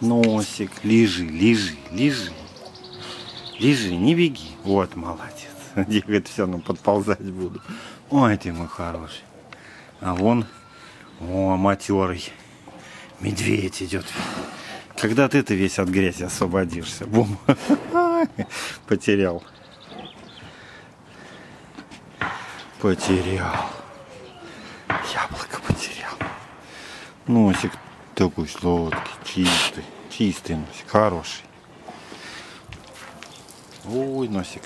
Носик, лежи, лежи, лежи. Лежи, не беги. Вот, молодец. Говорит, все, ну подползать буду. Ой, ты мой хороший. А вон, о, матерый. Медведь идет. Когда ты-то весь от грязи освободишься? Бум. Потерял. Потерял. Яблоко потерял. Носик такой сладкий, чистый. Чистый носик, хороший. Ой, носик